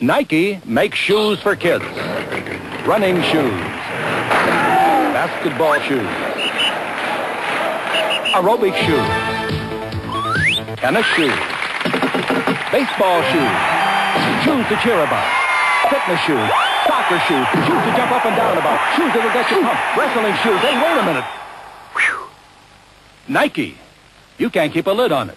Nike makes shoes for kids. Running shoes. Basketball shoes. Aerobic shoes. Tennis shoes. Baseball shoes. Shoes to cheer about. Fitness shoes. Soccer shoes. Shoes to jump up and down about. Shoes that will get you pumped. Wrestling shoes. Hey, wait a minute. Whew. Nike. You can't keep a lid on it.